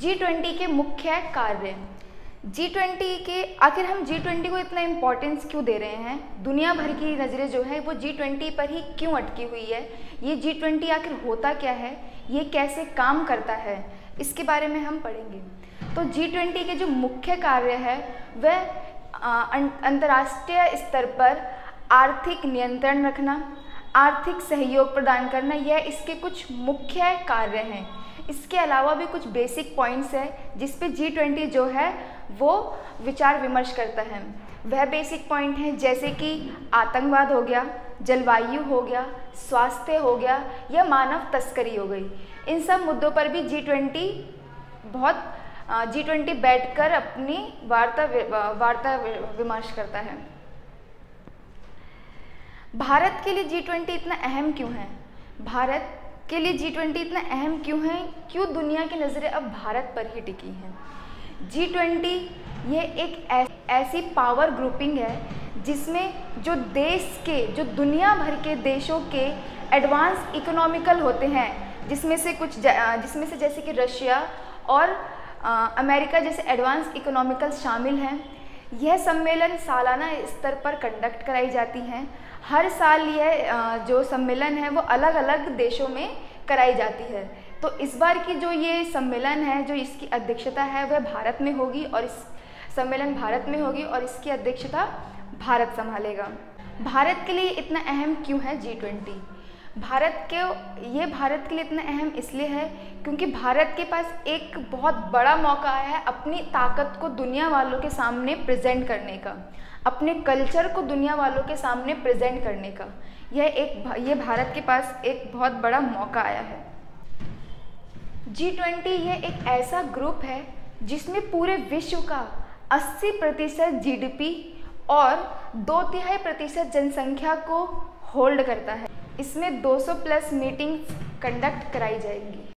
G twenty के मुख्य कार्य। जी ट्वेंटी के आखिर हम जी ट्वेंटी को इतना इम्पोर्टेंस क्यों दे रहे हैं? दुनिया भर की नज़रें जो है वो जी ट्वेंटी पर ही क्यों अटकी हुई है? ये जी ट्वेंटी आखिर होता क्या है? ये कैसे काम करता है? इसके बारे में हम पढ़ेंगे। तो जी ट्वेंटी के जो मुख्य कार्य है वह अं-, अंतर्राष्ट्रीय स्तर पर आर्थिक नियंत्रण रखना आर्थिक सहयोग प्रदान करना यह इसके कुछ मुख्य कार्य हैं। इसके अलावा भी कुछ बेसिक पॉइंट्स हैं, जिस पे जी ट्वेंटी जो है, वो विचार विमर्श करता है। वह बेसिक पॉइंट हैं, जैसे कि आतंकवाद हो गया, जलवायु हो गया, स्वास्थ्य हो गया, या मानव तस्करी हो गई। इन सब मुद्दों पर भी जी ट्वेंटी बहुत जी ट्वेंटी बैठ कर अपनी वार्ता वार्ता विमर्श करता है। भारत के लिए जी ट्वेंटी इतना अहम क्यों है? भारत के लिए जी ट्वेंटी इतना अहम क्यों है? क्यों दुनिया की नज़रें अब भारत पर ही टिकी हैं? जी ट्वेंटी ये एक ऐसी पावर ग्रुपिंग है जिसमें जो देश के, जो दुनिया भर के देशों के एडवांस इकोनॉमिकल होते हैं, जिसमें से कुछ जिसमें से जैसे कि रशिया और अमेरिका जैसे एडवांस इकोनॉमिकल शामिल हैं यह सम्मेलन सालाना स्तर पर कंडक्ट कराई जाती हैं। हर साल यह जो सम्मेलन है, वो अलग अलग देशों में कराई जाती है। तो इस बार की जो ये सम्मेलन है, जो इसकी अध्यक्षता है, वह भारत में होगी और इस सम्मेलन भारत में होगी और इसकी अध्यक्षता भारत संभालेगा। भारत के लिए इतना अहम क्यों है जी ट्वेंटी भारत के, ये भारत के लिए इतना अहम इसलिए है क्योंकि भारत के पास एक बहुत बड़ा मौका आया है अपनी ताकत को दुनिया वालों के सामने प्रेजेंट करने का। अपने कल्चर को दुनिया वालों के सामने प्रेजेंट करने का। यह एक ये भारत के पास एक बहुत बड़ा मौका आया है। जी ट्वेंटी ये एक ऐसा ग्रुप है जिसमें पूरे विश्व का 80 प्रतिशत जी और दो तिहाई प्रतिशत जनसंख्या को होल्ड करता है। इसमें 200 प्लस मीटिंग कंडक्ट कराई जाएँगी।